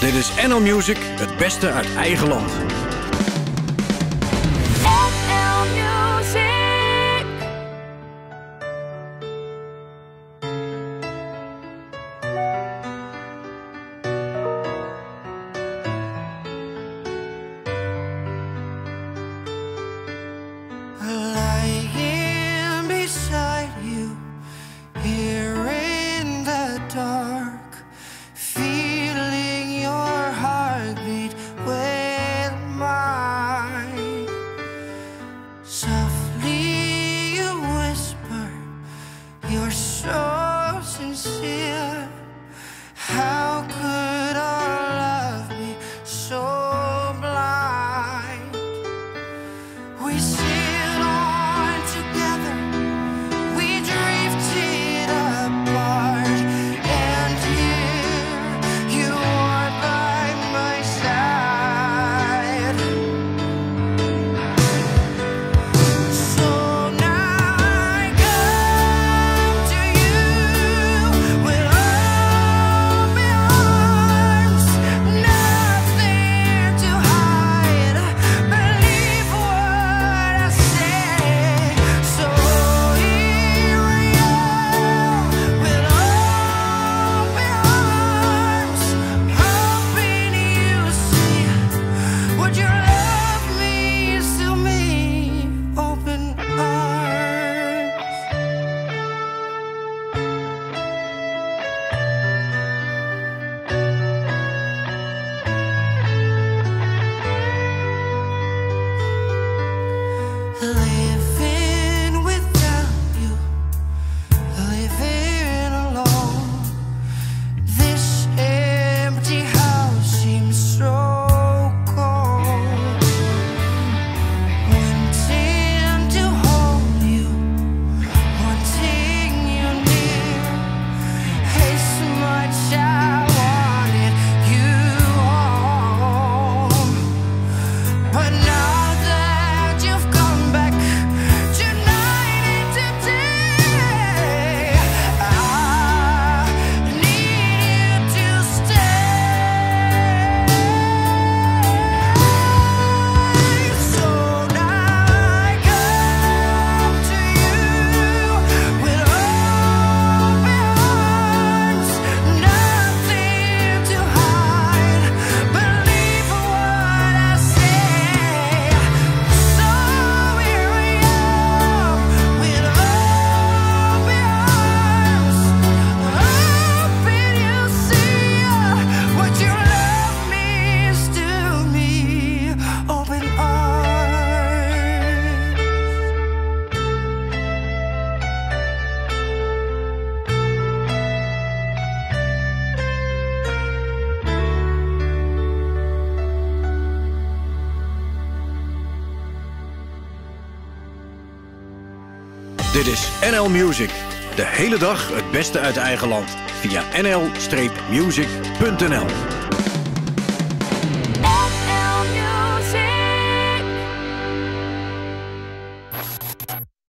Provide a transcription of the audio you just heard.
Dit is NL Music, het beste uit eigen land. You're so. Dit is NL Music. De hele dag het beste uit eigen land. Via nl-music.nl